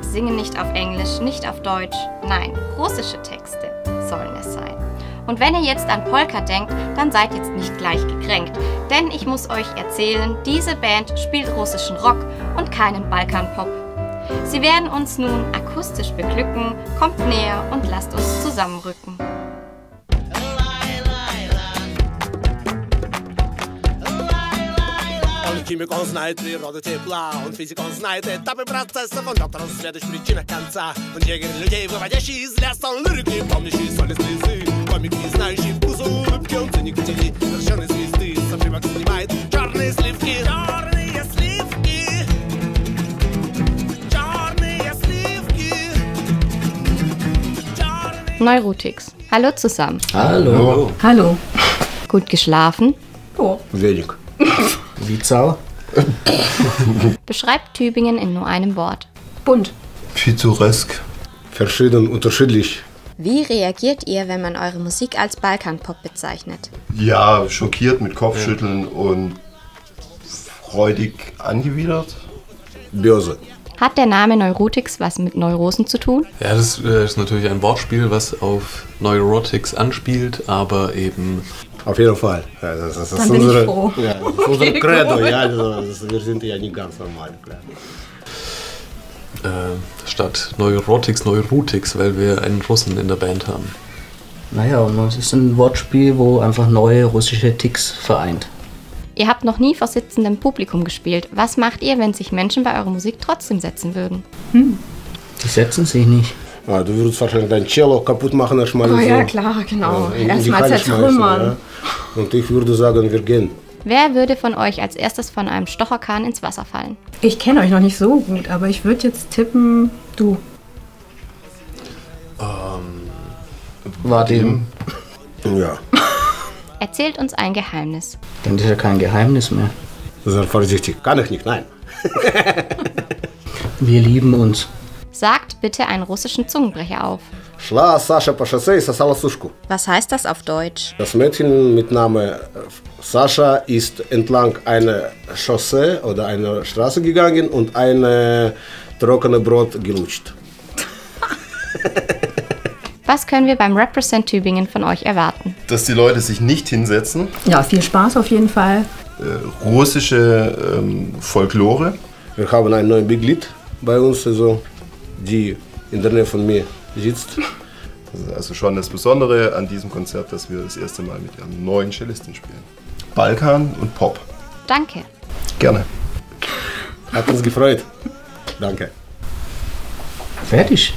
singen nicht auf Englisch, nicht auf Deutsch. Nein, russische Texte sollen es sein. Und wenn ihr jetzt an Polka denkt, dann seid jetzt nicht gleich gekränkt. Denn ich muss euch erzählen, diese Band spielt russischen Rock und keinen Balkanpop. Sie werden uns nun akustisch beglücken. Kommt näher und lasst uns zusammenrücken. Химик он знает природу тепла Он физик, он знает этапы процессов Он доктор, он сведущ в причинах конца Он егерь людей, выводящий из леса Он лирик, не помнящий соли слезы Комик, не знающий вкуса улыбки Он циник в тени, совершенной звезды Сопривок снимает черные сливки Черные сливки Черные сливки Черные Neurotix. Hallo zusammen. Hallo. Hallo. Gut geschlafen? Oh. Веник Wie Zau? Beschreibt Tübingen in nur einem Wort. Bunt. Pittoresk. Verschieden, unterschiedlich Wie reagiert ihr, wenn man eure Musik als Balkanpop bezeichnet? Ja, schockiert mit Kopfschütteln und freudig angewidert. Börse Hat der Name Neurotix was mit Neurosen zu tun? Ja, das äh, ist natürlich ein Wortspiel, was auf Neurotics anspielt, aber eben Auf jeden Fall. Ja, das, das ist Dann bin ich unsere, froh. Ja, das ist unser Credo. Ja, also, das, wir sind ja nicht ganz normal. Klar. äh, statt Neurotics Neurotix, weil wir einen Russen in der Band haben. Naja, und es ist ein Wortspiel, wo einfach neue russische Ticks vereint. Ihr habt noch nie vor sitzendem Publikum gespielt. Was macht ihr, wenn sich Menschen bei eurer Musik trotzdem setzen würden? Die setzen sich nicht. Ah, du würdest wahrscheinlich dein Cello kaputt machen erstmal. Oh so. ja, klar, genau. die Erstmal zertrümmern. ja. Und ich würde sagen, wir gehen. Wer würde von euch als erstes von einem Stocherkahn ins Wasser fallen? Ich kenne euch noch nicht so gut, aber ich würde jetzt tippen, du. War dem. Ja Erzählt uns ein Geheimnis. Dann ist ja kein Geheimnis mehr. Sehr vorsichtig. Kann ich nicht, nein. Wir lieben uns. Sagt bitte einen russischen Zungenbrecher auf. Шла Саша по шоссе и сосала сушку. Was heißt das auf Deutsch? Das Mädchen mit Namen Sascha ist entlang einer Chaussee oder einer Straße gegangen und ein äh, trockene Brot gelutscht. Was können wir beim Represent Tübingen von euch erwarten? Dass die Leute sich nicht hinsetzen. Ja, viel Spaß auf jeden Fall. Äh, russische ähm, Folklore. Wir haben ein neues Mitglied bei uns, also, die in der Nähe von mir sitzt. Das ist also schon das Besondere an diesem Konzert, dass wir das erste Mal mit einem neuen Cellistin spielen. Balkan und Pop. Danke. Gerne. Hat uns gefreut. Danke. Fertig.